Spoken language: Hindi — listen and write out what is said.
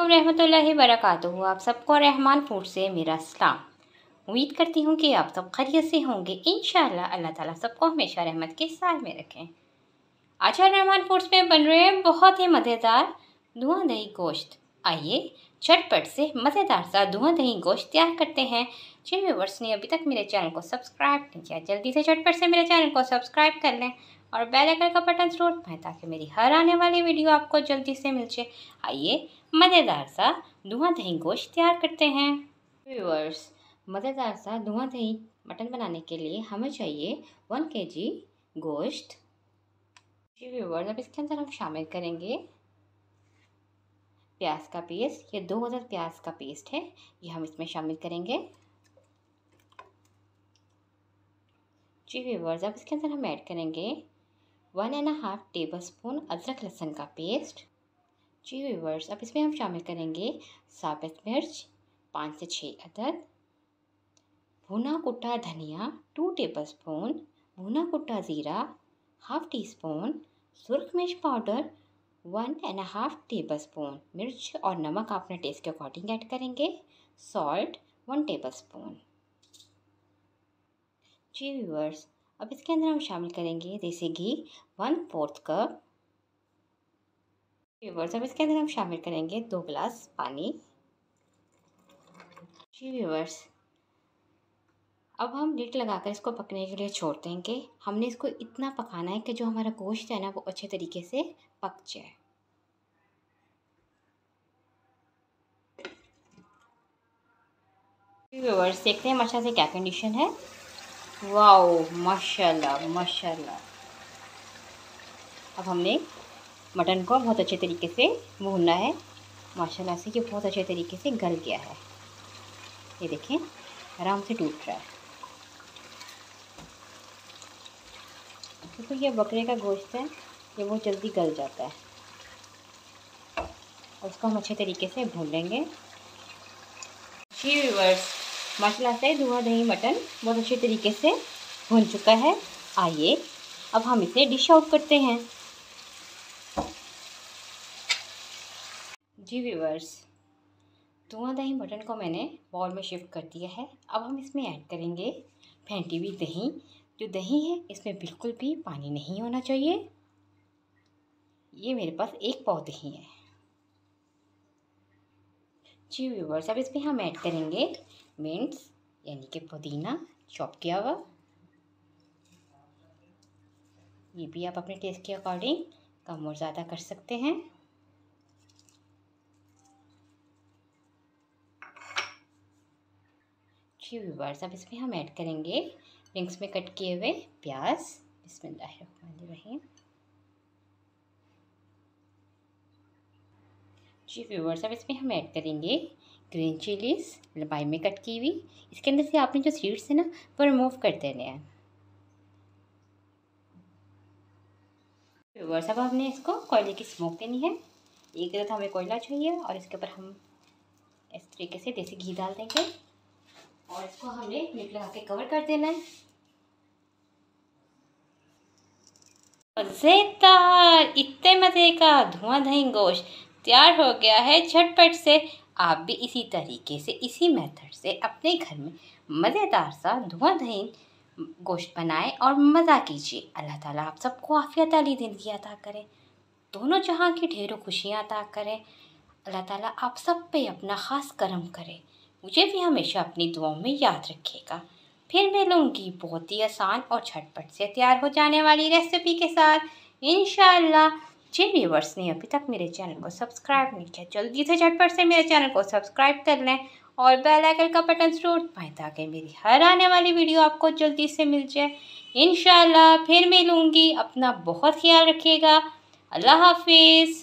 रहमतुल्लाहि वरकatuhu आप सबको रहमान फ़ूड से मेरा सलाम। उम्मीद करती हूँ कि आप सब खैरियत से होंगे। इन अल्लाह ताला सबको हमेशा रहमत के साथ में रखें। आज रहमान फूड्स में बन रहे हैं बहुत ही मज़ेदार धुआँ दही गोश्त। आइए झटपट से मज़ेदार सा धुआँ दही गोश्त तैयार करते हैं। जिन व्यूवर्स ने अभी तक मेरे चैनल को सब्सक्राइब नहीं किया, जल्दी से झटपट से मेरे चैनल को सब्सक्राइब कर लें। और बेल आइकन का बटन ज़रूर दबाएँ ताकि मेरी हर आने वाली वीडियो आपको जल्दी से मिल जाए। आइए, मज़ेदार सा धुआँ दही गोश्त तैयार करते हैं। व्यूअर्स मज़ेदार सा धुआँ दही मटन बनाने के लिए हमें चाहिए वन के जी गोश्त। जी व्यूअर्स अब इसके अंदर हम शामिल करेंगे प्याज का पेस्ट ये दो हज़ार प्याज का पेस्ट है। ये हम इसमें शामिल करेंगे। जी व्यूअर्स अब इसके अंदर हम ऐड करेंगे one and half tablespoon अदरक लहसुन का पेस्ट जी व्यूवर्स अब इसमें हम शामिल करेंगे साबित मिर्च, पाँच से छः अदद भुना कुटा धनिया टू टेबल स्पून भुना कुटा ज़ीरा हाफ़ टी स्पून सुरख मिर्च powder one and half tablespoon मिर्च और नमक अपने टेस्ट के अकॉर्डिंग ऐड करेंगे सॉल्ट वन टेबल स्पून जी व्यूवर्स अब इसके अंदर हम शामिल करेंगे desi ghee one fourth cup viewers अब इसके अंदर हम शामिल करेंगे दो गिलास पानी। जी व्यूवर्स अब हम लिट लगाकर इसको पकने के लिए छोड़ देंगे। हमने इसको इतना पकाना है कि जो हमारा गोश्त है ना, वो अच्छे तरीके से पक जाए। व्यूवर्स देखते हैं मच्छा से क्या कंडीशन है। वाओ, माशाल्लाह माशाल्लाह। अब हमने मटन को बहुत अच्छे तरीके से भूनना है। माशाल्लाह से ये बहुत अच्छे तरीके से गल गया है। ये देखें, आराम से टूट रहा है। क्योंकि तो ये बकरे का गोश्त है, ये बहुत जल्दी गल जाता है। उसको हम अच्छे तरीके से भून लेंगे। जी मसाला से धुआँ दही मटन बहुत अच्छे तरीके से भुन चुका है। आइए, अब हम इसे डिश आउट करते हैं। जी व्यूवर्स धुआँ दही मटन को मैंने बॉल में शिफ्ट कर दिया है। अब हम इसमें ऐड करेंगे फेंटी हुई दही। जो दही है, इसमें बिल्कुल भी पानी नहीं होना चाहिए। ये मेरे पास एक पाव दही है। जी व्यूवर्स अब इसमें हम ऐड करेंगे मिंट्स यानी कि पुदीना चॉप किया हुआ। ये भी आप अपने टेस्ट के अकॉर्डिंग कम और ज़्यादा कर सकते हैं। जी व्यूवर्स अब इसमें हम ऐड करेंगे रिंग्स में कट किए हुए प्याज, बिस्मिल्लाहिर्रहमानिर्रहीम। जी व्यूवर्स अब इसमें हम ऐड करेंगे ग्रीन चिलीज लंबाई में कट की हुई इसके अंदर से आपने जो सीड्स है ना, वो रिमूव कर देने हैं। व्यूवर्स अब हमने इसको कोयले की स्मोक देनी है। एक तरफ़ हमें कोयला चाहिए और इसके ऊपर हम इस तरीके से देसी घी डाल देंगे। और इसको हमने मीट लगा के कवर कर देना है। मज़ेदार! इतने मज़े का धुआँ दही गोश्त। तैयार हो गया है झटपट से। आप भी इसी तरीके से, इसी मेथड से अपने घर में मज़ेदार सा धुआँ दही गोश्त बनाएँ और मज़ा कीजिए। अल्लाह ताला आप सबको आफियत वाली ज़िंदगी अदा करें। दोनों जहाँ की ढेरों खुशियाँ अदा करें। अल्लाह ताला आप सब पे अपना ख़ास करम करे। मुझे भी हमेशा अपनी दुआओं में याद रखिएगा। फिर मिलूँगी बहुत ही आसान और झटपट से तैयार हो जाने वाली रेसिपी के साथ। इन जिन व्यूवर्स ने अभी तक मेरे चैनल को सब्सक्राइब नहीं किया, जल्दी से झटपट से मेरे चैनल को सब्सक्राइब कर लें और बेल आइकन का बटन ज़रूर दबाएँ ताकि मेरी हर आने वाली वीडियो आपको जल्दी से मिल जाए। इन फिर मिलूँगी, अपना बहुत ख्याल रखिएगा। अल्लाह हाफिज़।